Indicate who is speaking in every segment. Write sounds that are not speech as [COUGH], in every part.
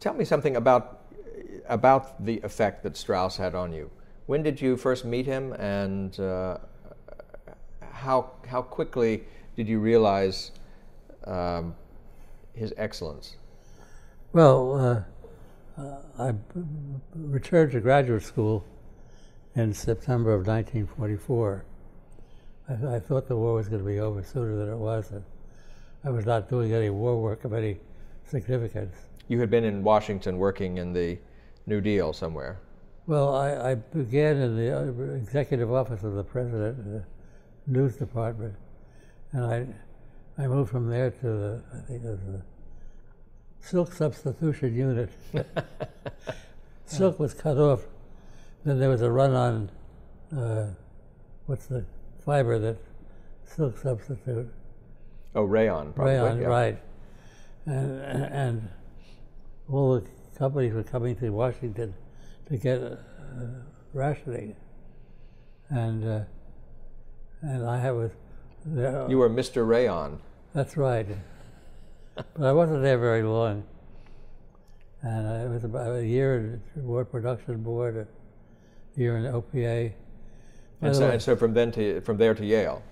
Speaker 1: Tell me something about about the effect that Strauss had on you. When did you first meet him, and uh, how how quickly did you realize um, his excellence?
Speaker 2: Well, uh, I returned to graduate school in September of 1944. I, I thought the war was going to be over sooner than it was. And I was not doing any war work of any significance.
Speaker 1: You had been in Washington working in the New Deal somewhere.
Speaker 2: Well, I, I began in the uh, executive office of the president, the news department, and I, I moved from there to the, I think it was the silk substitution unit. [LAUGHS] silk was cut off. Then there was a run on, uh, what's the fiber that silk substitute?
Speaker 1: Oh, rayon. Probably,
Speaker 2: Rayon,
Speaker 1: yeah.
Speaker 2: right. And, and all the companies were coming to Washington to get uh, rationing. And, uh, and I was there.
Speaker 1: You were Mr. Rayon.
Speaker 2: That's right. but I wasn't there very long. And uh, it was about a year in the War Production Board, a year in the OPA.
Speaker 1: And so, and so from then to from there to Yale.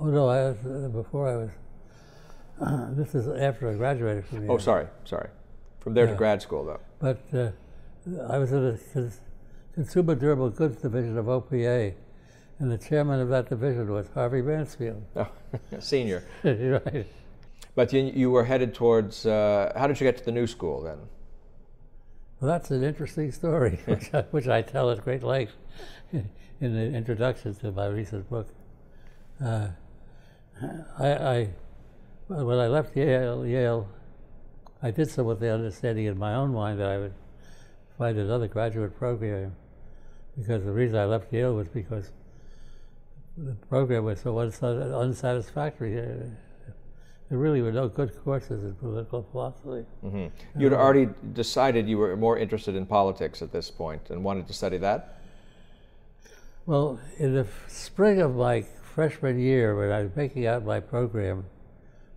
Speaker 2: oh no, I was, uh, before I was, [CLEARS THROAT] this is after I graduated from Yale.
Speaker 1: Oh, sorry, sorry. From there to grad school, though.
Speaker 2: But uh, I was in the Consumer Durable Goods Division of OPA, and the chairman of that division was Harvey Mansfield. [LAUGHS]
Speaker 1: Oh, senior. [LAUGHS]
Speaker 2: right.
Speaker 1: But you, you were headed towards. Uh, how did you get to the new school then?
Speaker 2: Well, that's an interesting story, [LAUGHS] which I, which I tell at great length in the introduction to my recent book. Uh, I, I, when I left Yale, Yale, I did so with the understanding in my own mind that I would find another graduate program, because the reason I left Yale was because the program was so unsatisfactory. Uh, There really were no good courses in political philosophy.
Speaker 1: hmm You'd already decided you were more interested in politics at this point and wanted to study that.
Speaker 2: Well, in the f- spring of my freshman year, when I was making out my program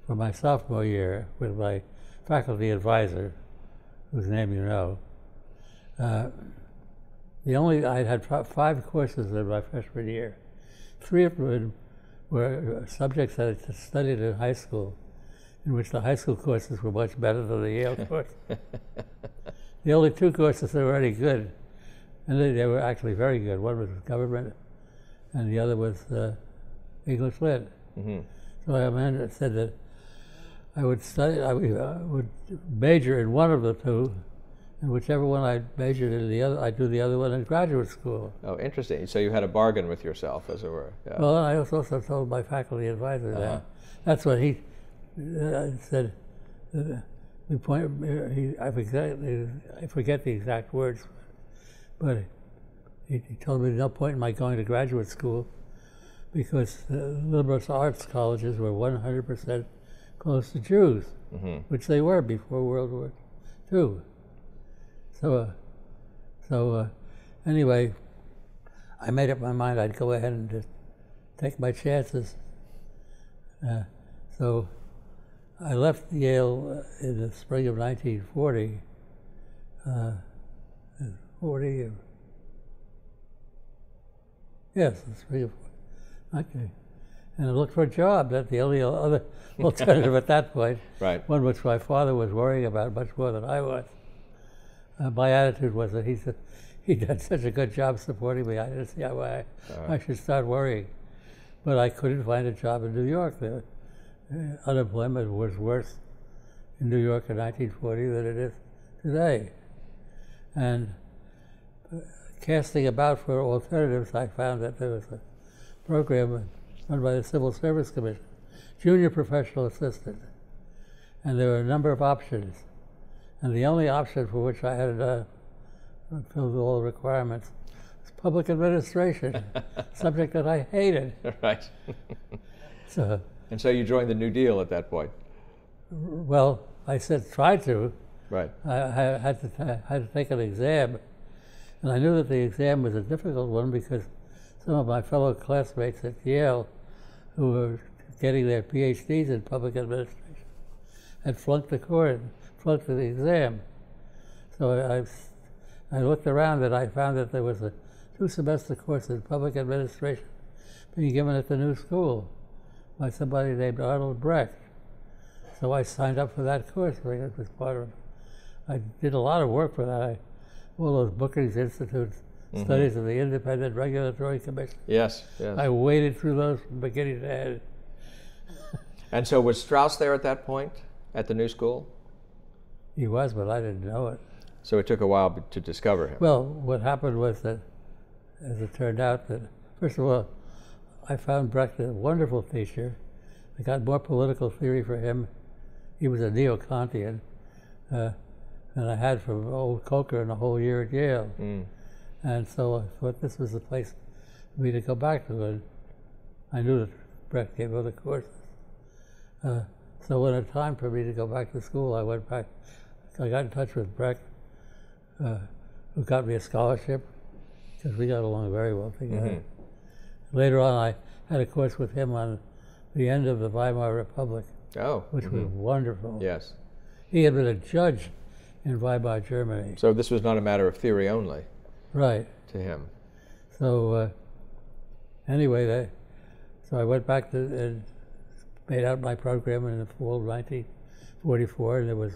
Speaker 2: for my sophomore year with my faculty advisor, whose name you know, uh, the only I had five courses in my freshman year. Three of them were subjects that I studied in high school, in which the high school courses were much better than the Yale [LAUGHS] course. the only two courses that were any good and they, they were actually very good. One was government, and the other was uh, English lit.
Speaker 1: hmm
Speaker 2: So I said that I would study, I would, uh, would major in one of the two, and whichever one I majored in the other, I'd do the other one in graduate school.
Speaker 1: Oh, interesting. So you had a bargain with yourself, as it were. Yeah.
Speaker 2: Well, I also told my faculty advisor
Speaker 1: Uh-huh.
Speaker 2: that. That's what he uh, said. Uh, we point, uh, he, I, forget, I forget the exact words, but he, he told me there's no point in my going to graduate school because the liberal arts colleges were 100% closed to Jews,
Speaker 1: hmm
Speaker 2: which they were before World War II. So, uh, so uh, anyway, I made up my mind I'd go ahead and just take my chances. Uh, so I left Yale uh, in the spring of 1940. Uh, 40 yes, the spring of 40. Okay. And I looked for a job. That's the only other [LAUGHS] alternative at that point
Speaker 1: Right.
Speaker 2: one which my father was worrying about much more than I was. Uh, my attitude was that he said he did such a good job supporting me. I didn't see how I,
Speaker 1: Uh-huh.
Speaker 2: I should start worrying. But I couldn't find a job in New York. The uh, unemployment was worse in New York in 1940 than it is today. And uh, casting about for alternatives, I found that there was a program run by the Civil Service Commission, junior professional assistant. And there were a number of options. And the only option for which I had uh, filled all the requirements was public administration, [LAUGHS] subject that I hated.
Speaker 1: right.
Speaker 2: So,
Speaker 1: And so you joined the New Deal at that point.
Speaker 2: well, I said try to.
Speaker 1: Right.
Speaker 2: I, I had to ta- had to take an exam, and I knew that the exam was a difficult one because some of my fellow classmates at Yale, who were getting their PhDs in public administration, had flunked the course, flunked the exam, So I, I, I looked around and I found that there was a two semester course in public administration being given at the new school by somebody named Arnold Brecht. So I signed up for that course. It was part of. I did a lot of work for that. I, all those Brookings Institute studies of the Independent Regulatory Commission.
Speaker 1: Yes, yes.
Speaker 2: I waded through those from beginning to end. [LAUGHS]
Speaker 1: and so was Strauss there at that point at the new school?
Speaker 2: He was, but I didn't know it.
Speaker 1: So it took a while to discover him.
Speaker 2: Well, what happened was that, as it turned out, that first of all, I found Brecht a wonderful teacher. I got more political theory for him. He was a neo-Kantian uh, than I had from old Coker in a whole year at Yale.
Speaker 1: Mm.
Speaker 2: And so I thought this was the place for me to go back to. And I knew that Brecht gave other courses. Uh, so when it time for me to go back to school, I went back. I got in touch with Brecht, uh, who got me a scholarship because we got along very well together.
Speaker 1: Mhm.
Speaker 2: Later on, I had a course with him on the end of the Weimar Republic,
Speaker 1: Oh.
Speaker 2: which was
Speaker 1: mhm.
Speaker 2: wonderful.
Speaker 1: Yes.
Speaker 2: He had been a judge in Weimar, Germany.
Speaker 1: So this was not a matter of theory only
Speaker 2: Right.
Speaker 1: to him.
Speaker 2: So uh, anyway, that, so I went back to and made out my program in the fall of 1944, and there was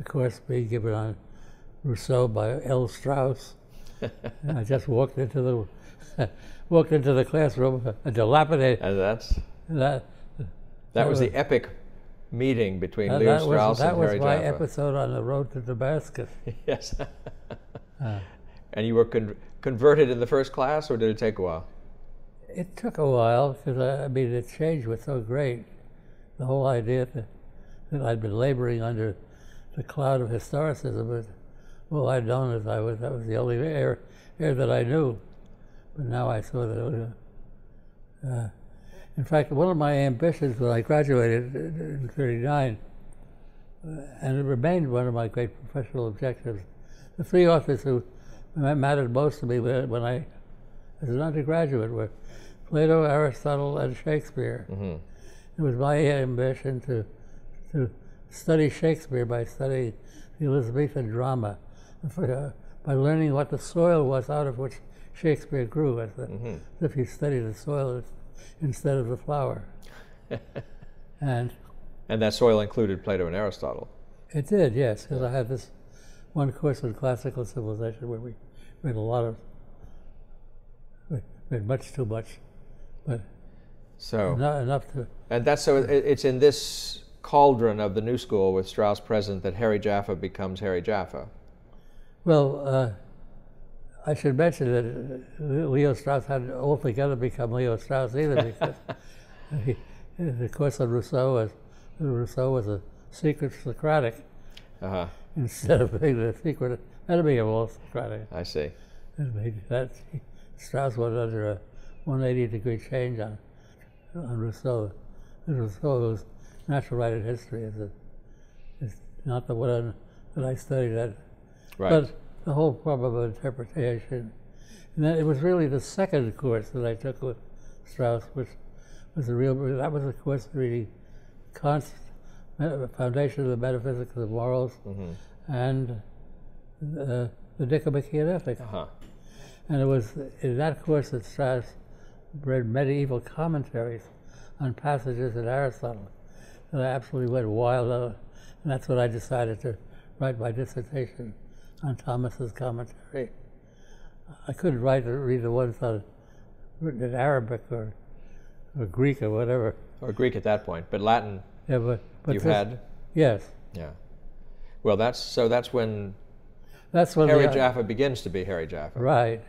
Speaker 2: a course being given on Rousseau by L. Strauss. [LAUGHS] and I just walked into the [LAUGHS] walked into the classroom, a dilapidated.
Speaker 1: And that's
Speaker 2: That,
Speaker 1: that
Speaker 2: That
Speaker 1: was
Speaker 2: was-
Speaker 1: the epic meeting between
Speaker 2: that,
Speaker 1: Leo
Speaker 2: that
Speaker 1: Strauss
Speaker 2: was, that was my
Speaker 1: Jaffa.
Speaker 2: episode on the road to Damascus. [LAUGHS]
Speaker 1: yes.
Speaker 2: Uh,
Speaker 1: and you were con- converted in the first class, or did it take a while?
Speaker 2: It took a while because I, I mean the change was so great. The whole idea that, that I'd been laboring under the cloud of historicism, but all I'd known is I was that was the only air air that I knew. But now I saw that it was. A, uh, in fact, one of my ambitions when I graduated in '39, uh, and it remained one of my great professional objectives, the three authors who mattered most to me when I as an undergraduate were Plato, Aristotle, and Shakespeare.
Speaker 1: hmm
Speaker 2: It was my ambition to, to study Shakespeare by studying the Elizabethan drama, for, uh, by learning what the soil was out of which Shakespeare grew, as, the,
Speaker 1: Mhm.
Speaker 2: as if you study the soil instead of the flower. [LAUGHS] and
Speaker 1: And that soil included Plato and Aristotle.
Speaker 2: it did, yes, because I had this one course in classical civilization where we read a lot of, we read much too much, but
Speaker 1: So,
Speaker 2: not enough to
Speaker 1: and that's so it, it's in this cauldron of the new school with Strauss present that Harry Jaffa becomes Harry Jaffa.
Speaker 2: Well, uh, I should mention that uh, Leo Strauss hadn't altogether become Leo Strauss either, [LAUGHS] because he, the course on Rousseau was Rousseau was a secret Socratic
Speaker 1: Uh-huh. [LAUGHS]
Speaker 2: instead of being the secret enemy of all Socratic.
Speaker 1: I see.
Speaker 2: And he- that Strauss went under a 180 degree change on on Rousseau. Rousseau's natural right and history is, a, is not the one that I studied at
Speaker 1: Right.
Speaker 2: but the whole problem of interpretation. And then it was really the second course that I took with Strauss, which was the real, that was a course reading Kant's Me- The foundation of the Metaphysics of Morals
Speaker 1: Mhm.
Speaker 2: and uh, the Nicomachean Ethics.
Speaker 1: Uh-huh.
Speaker 2: And it was in that course that Strauss read medieval commentaries on passages in Aristotle. And I absolutely went wild on it. And that's when I decided to write my dissertation on Thomas's commentary. I couldn't write or read the ones on, written in Arabic or, or Greek or whatever.
Speaker 1: Or Greek at that point, but Latin
Speaker 2: Yeah, but, but
Speaker 1: you
Speaker 2: this-
Speaker 1: had.
Speaker 2: Yes.
Speaker 1: Yeah. Well, that's so. That's when
Speaker 2: That's when
Speaker 1: Harry Jaffa begins to be Harry Jaffa.
Speaker 2: Right.